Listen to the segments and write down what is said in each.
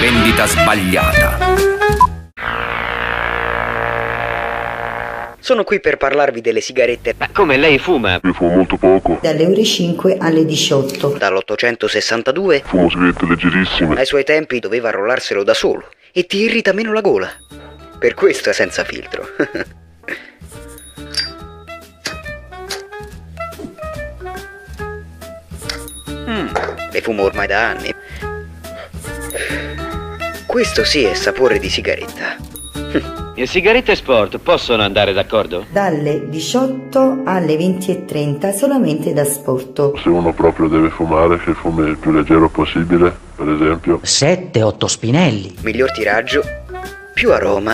vendita sbagliata. Sono qui per parlarvi delle sigarette Ma come lei fuma? Io fumo molto poco, dalle ore 5 alle 18. dall'862. fumo sigarette leggerissime. Ai suoi tempi doveva arrollarselo da solo e ti irrita meno la gola. Per questo è senza filtro. Mm, le fumo ormai da anni. Questo sì è sapore di sigaretta. Le sigarette sport possono andare d'accordo? Dalle 18 alle 20.30 solamente da sporto. Se uno proprio deve fumare, che fumi il più leggero possibile, per esempio. 7-8 spinelli. Miglior tiraggio, più aroma,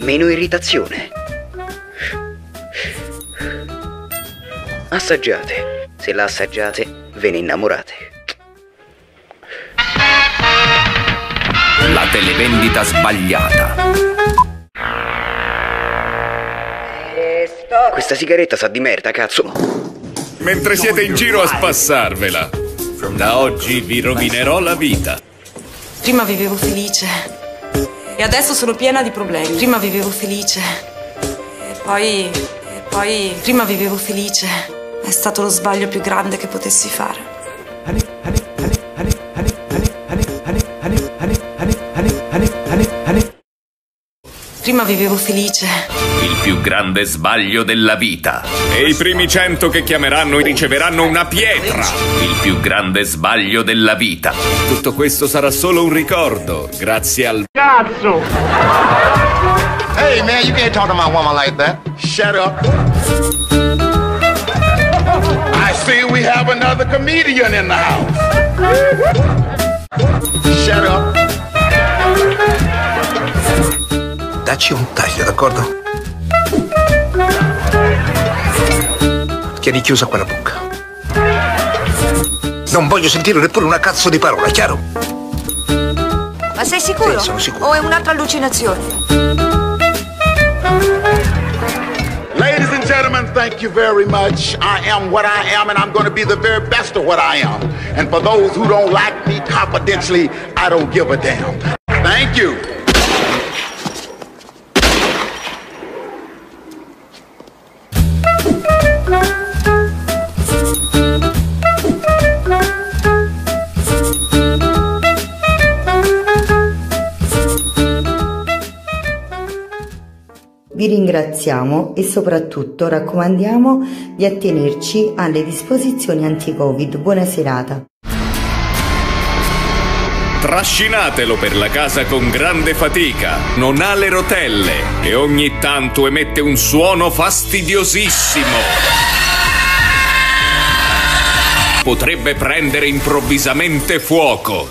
meno irritazione. Assaggiate. Se la assaggiate, ve ne innamorate. La televendita sbagliata. Questa sigaretta sa di merda, cazzo. Mentre siete in giro a spassarvela. Da oggi vi rovinerò la vita. Prima vivevo felice e adesso sono piena di problemi. Prima vivevo felice e poi. e poi. Prima vivevo felice. È stato lo sbaglio più grande che potessi fare. Prima vivevo felice Il più grande sbaglio della vita. E i primi cento che chiameranno riceveranno una pietra. Il più grande sbaglio della vita. Tutto questo sarà solo un ricordo, grazie al Hey, man, you can't talk to my woman like that. Shut up. I see we have another comedian in the house. Shut up. Dacci un taglio, d'accordo? Tieni chiusa quella bocca. Non voglio sentire neppure una cazzo di parola, chiaro? Ma sei sicuro? Sì, sono sicuro. O è un'altra allucinazione? Ladies and gentlemen, thank you very much. I am what I am, and I'm going to be the very best of what I am. And for those who don't like me confidentially, I don't give a damn. Thank you. Vi ringraziamo e soprattutto raccomandiamo di attenerci alle disposizioni anti-Covid. Buona serata. Trascinatelo per la casa con grande fatica, non ha le rotelle e ogni tanto emette un suono fastidiosissimo. Potrebbe prendere improvvisamente fuoco.